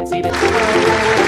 Let's eat it.